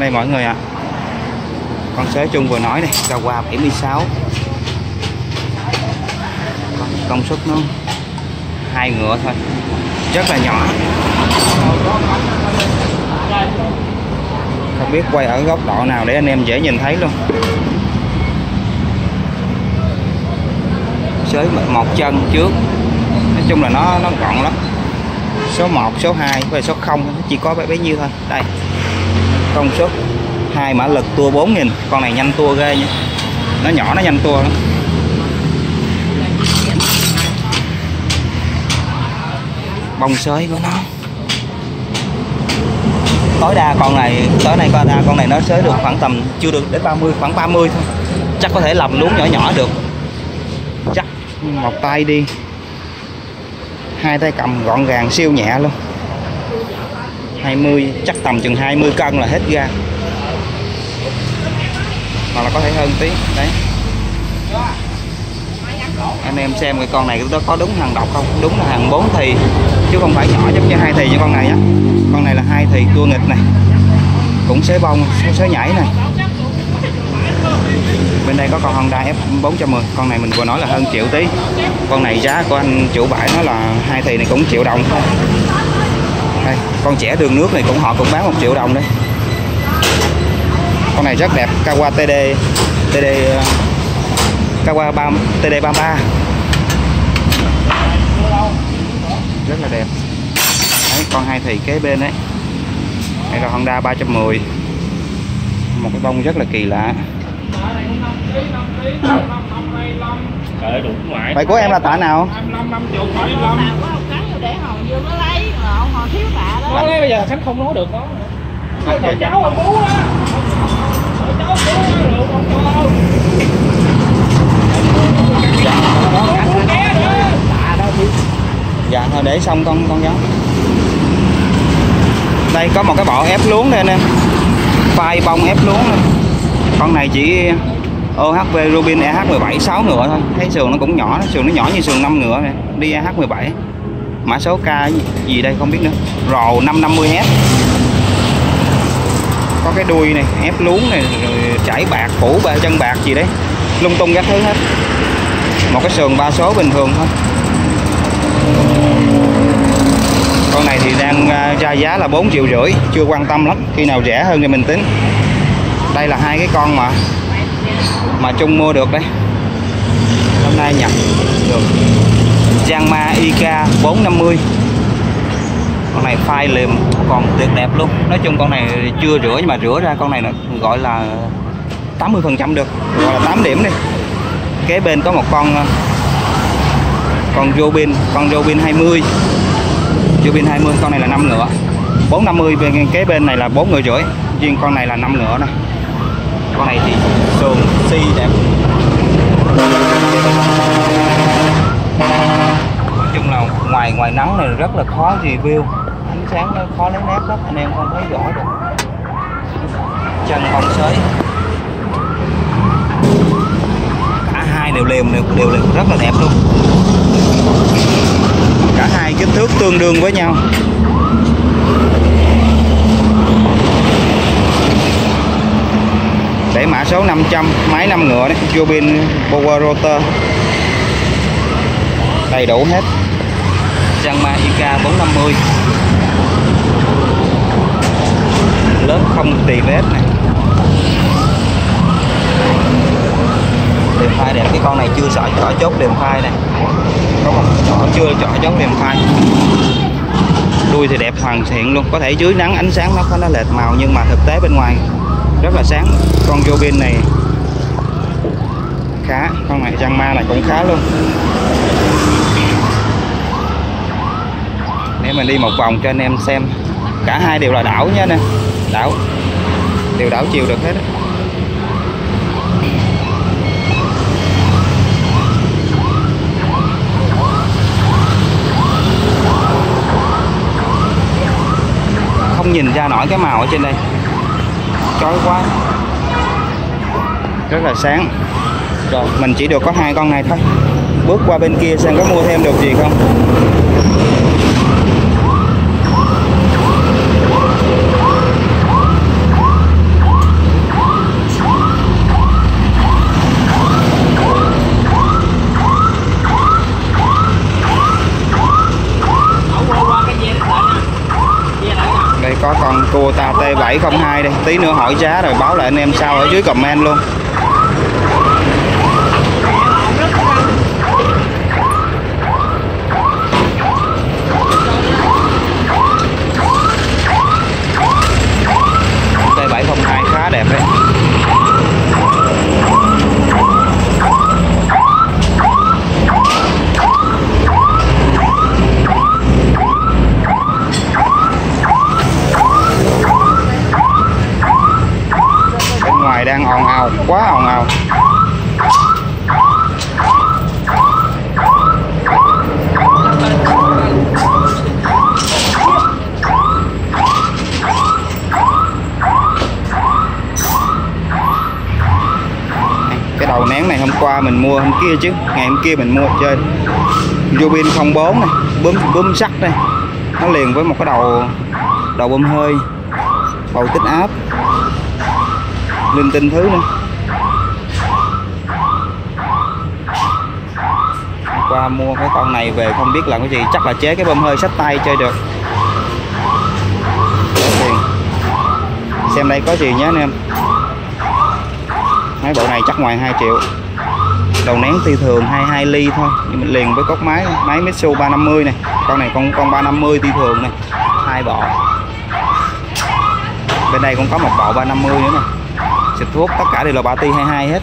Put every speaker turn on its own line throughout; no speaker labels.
đây mọi người ạ. Con sới chung vừa nói này cao qua 76 công suất nó hai ngựa thôi. Rất là nhỏ. Không biết quay ở góc độ nào để anh em dễ nhìn thấy luôn. Sới một chân trước. Nói chung là nó nó gọn lắm. Số 1 số 2 về số 0 nó chỉ có bấy bấy nhiêu thôi. Đây công suất hai mã lực tua 4000 con này nhanh tua ghê nhé nó nhỏ, nó nhanh tua lắm. Bông sới của nó. Tối đa con này, tối nay qua đa con này nó sới được khoảng tầm, chưa được đến 30 khoảng 30 thôi. Chắc có thể lầm luống nhỏ nhỏ được. Chắc một tay đi. Hai tay cầm gọn gàng siêu nhẹ luôn. 20 chắc tầm chừng 20 cân là hết ga. Hoặc là có thể hơn tí, đấy. Anh em xem cái con này nó có đúng hàng độc không? Đúng là hàng 4 thì, chứ không phải nhỏ giống như hai thì như con này á. Con này là hai thì tua nghịch này. Cũng xế bông, xế nhảy này. Bên đây có con Honda F410 con này mình vừa nói là hơn triệu tí. Con này giá của anh chủ bãi nó là hai thì này cũng triệu đồng. thôi con trẻ đường nước này cũng họ cũng bán một triệu đồng đấy con này rất đẹp Kawa TD TD Kawa 3 TD 33 rất là đẹp. Đấy con hai thì kế bên đấy đây là Honda 310 một cái bông rất là kỳ lạ. Vậy của em là tạ nào
25 50 75.
Nào có ông cắn vô để hòn dương nó lấy. Mà ông hòn thiếu tạ
Nó
đó
lấy bây giờ Khánh không nói được nó. Rồi cháu ông bú á. Cháu bú rượu không cho.
Dạ thôi để xong con con giáo đây có một cái bộ ép luống đây anh em. Phai bông ép luống nè. Con này chỉ OHV Rubin EH17 6 ngựa thôi. Thấy sườn nó cũng nhỏ nó sườn nó nhỏ như sườn 5 ngựa này đi EH17 mã số K gì đây không biết nữa. Rồ 550S có cái đuôi này, ép luống này, rồi chảy bạc, phủ ba chân bạc gì đấy. Lung tung các thứ hết. Một cái sườn ba số bình thường thôi. Con này thì đang à, ra giá là 4 triệu rưỡi. Chưa quan tâm lắm. Khi nào rẻ hơn thì mình tính. Đây là hai cái con mà mà chung mua được đây. Hôm nay nhập được. Giangma IK 450 con này phai liềm còn tuyệt đẹp luôn. Nói chung con này chưa rửa nhưng mà rửa ra, con này nó gọi là 80 phần trăm được. Gọi là 8 điểm đi. Kế bên có một con con Robin con Robin 20 Robin 20 con này là 5 ngựa. 450 bên kế bên này là 4 người rưỡi. Riêng con này là 5 ngựa nè. Con này thì sườn, si đẹp nói chung là ngoài ngoài nắng này rất là khó review ánh sáng nó khó lấy nét lắm anh em không thấy rõ được. Chân không sới. Cả hai đều liềm đều, đều liềm rất là đẹp luôn. Cả hai kích thước tương đương với nhau. Để mã số 500 máy 5 ngựa đấy Jobin Power Rotor. Đầy đủ hết. Janma IK 450 lớp không tì vết này. Đèn phai đẹp, cái con này chưa sợ chỏ chốt đèn phai này. Có một chỏ chưa chỏ chốt đèn phai. Đuôi thì đẹp hoàn thiện luôn. Có thể dưới nắng ánh sáng nó có nó lệch màu, nhưng mà thực tế bên ngoài rất là sáng. Con Jobin này khá, con này Janma này cũng khá luôn. Để mình đi một vòng cho anh em xem. Cả hai đều là đảo nha nè đảo. Đều đảo chiều được hết đó. không nhìn ra nổi cái màu ở trên đây. Chói quá. Rất là sáng. Rồi, mình chỉ được có hai con này thôi. Bước qua bên kia xem có mua thêm được gì không. 702 đây tí nữa hỏi giá rồi báo lại anh em sau ở dưới comment luôn T702 khá đẹp đấy bên ngoài đang ồn ào quá ồn ào cái đầu nén này hôm qua mình mua, hôm kia chứ, ngày hôm kia mình mua chơi. Không 04 này bơm bơm sắt đây nó liền với một cái đầu đầu bơm hơi, bầu tích áp. Linh tinh thứ nữa. Qua mua cái con này về, không biết làm cái gì, chắc là chế cái bơm hơi sách tay chơi được. Tiền. Xem đây có gì nhé anh em. Máy bộ này chắc ngoài 2 triệu. Đầu nén ti thường 22 ly thôi, nhưng mình liền với cốc máy máy Mitsu 350 này. Con này con con 350 ti thường này. Hai bộ bên đây cũng có một bộ 350 nữa nè xịt thuốc, tất cả đều là ba ti 22 hết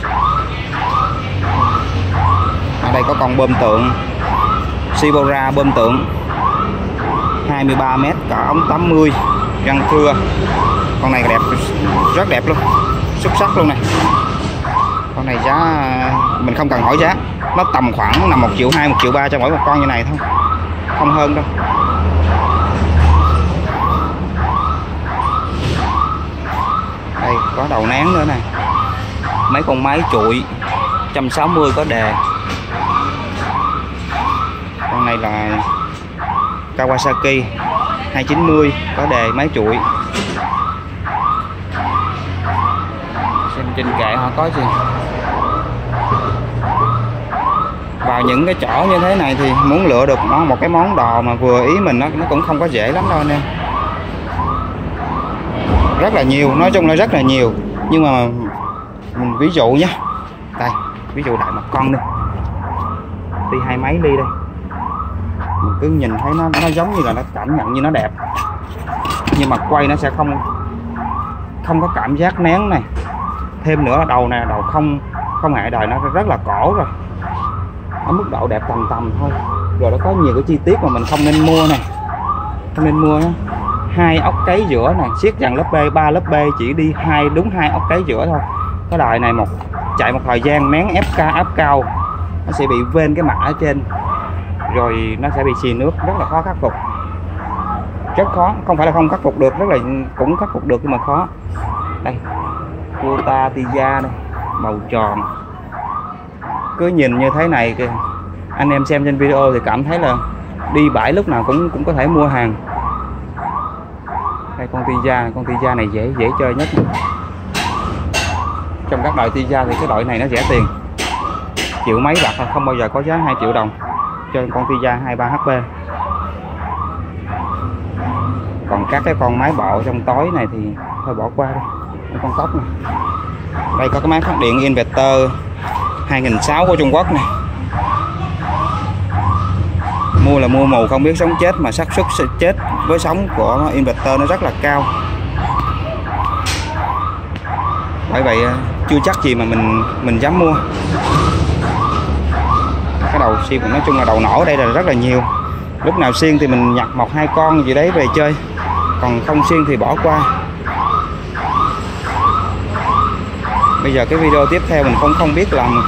có con bơm tượng. Sibora bơm tượng. 23m cả ống 80 răng cưa con này đẹp, rất đẹp luôn. Xuất sắc luôn này. Con này giá, mình không cần hỏi giá. Nó tầm khoảng là một triệu hai, một triệu ba cho mỗi một con như này thôi. Không hơn đâu. Đây, có đầu nén nữa nè. Mấy con máy trụi 160 có đề con này là Kawasaki 290 có đề máy chuỗi. Xem trên kệ họ có gì. Vào những cái chỗ như thế này thì muốn lựa được nó một cái món đồ mà vừa ý mình nó nó cũng không có dễ lắm đâu anh em. Rất là nhiều, nói chung là rất là nhiều. Nhưng mà mình ví dụ nhé đây, ví dụ đại một con đi. Đi hai mấy ly đây cứ nhìn thấy nó nó giống như là nó cảm nhận như nó đẹp. Nhưng mà quay nó sẽ không không có cảm giác nén này. Thêm nữa là đầu này đầu không không ngại đời, nó rất là cổ rồi. Ở mức độ đẹp tầm tầm thôi. Rồi nó có nhiều cái chi tiết mà mình không nên mua này không nên mua đó. hai ốc cấy giữa này siết dàn lớp B, ba lớp B chỉ đi hai, đúng hai ốc cấy giữa thôi. Cái đời này một, chạy một thời gian nén FK áp cao. Nó sẽ bị vên cái mặt ở trên rồi nó sẽ bị xì nước, rất là khó khắc phục. Rất khó, không phải là không khắc phục được, rất là cũng khắc phục được nhưng mà khó. Đây Kuta tia đây màu tròn. Cứ nhìn như thế này kìa. Anh em xem trên video thì cảm thấy là đi bãi lúc nào cũng cũng có thể mua hàng. Đây, con tia con tia này dễ dễ chơi nhất. Trong các loại tia thì cái loại này nó rẻ tiền. Triệu mấy bạc không bao giờ có giá 2 triệu đồng cho con Tiza 23 HP còn các cái con máy bộ trong tối này thì thôi bỏ qua đi con tóc này. Đây có cái máy phát điện inverter 2006 của Trung Quốc này. Mua là mua mù không biết sống chết mà xác suất chết với sống của inverter nó rất là cao. Bởi vậy à, chưa chắc gì mà mình mình dám mua đầu xiên nói chung là đầu nổ ở đây là rất là nhiều. Lúc nào xiên thì mình nhặt một hai con gì đấy về chơi, còn không xiên thì bỏ qua. Bây giờ cái video tiếp theo mình không không biết làm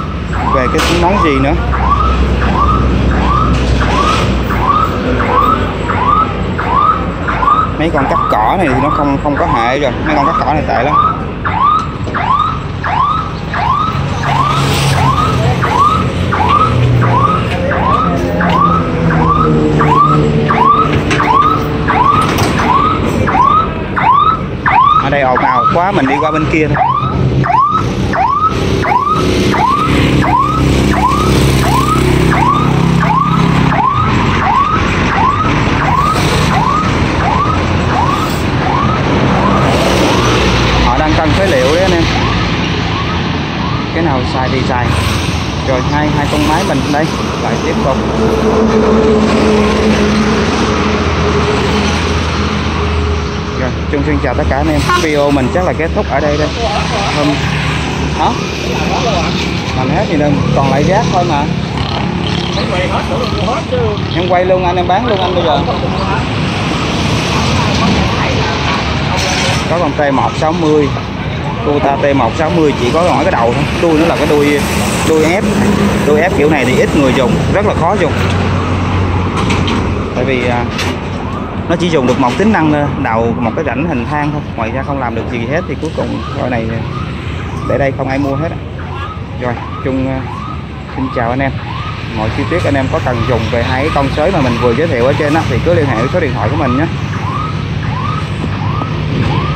về cái món gì nữa. Mấy con cắt cỏ này thì nó không không có hệ rồi, mấy con cắt cỏ này tệ lắm ở đây ồn ào quá mình đi qua bên kia thôi. Đang cân phế liệu đấy anh em. Cái nào xài thì xài. Rồi hai hai con máy mình đây. Lại tiếp tục rồi chung xin chào tất cả anh em. Video mình chắc là kết thúc ở đây đây. Hôm hả? Làm hết gì đâu, còn lại rác thôi mà. Em quay luôn, anh em bán luôn anh bây giờ. Có con T160 Toyota T160 chỉ có mỗi cái đầu thôi. Đuôi nó là cái đuôi đuôi ép. Đuôi ép kiểu này thì ít người dùng, rất là khó dùng. Tại vì à, nó chỉ dùng được một tính năng ờ, đầu một cái rãnh hình thang thôi. Ngoài ra không làm được gì hết thì cuối cùng loại này ờ, để đây không ai mua hết rồi chung ờ, xin chào anh em. Mọi chi tiết anh em có cần dùng về hai cái con sới mà mình vừa giới thiệu ở trên đó, thì cứ liên hệ với số điện thoại của mình nhé.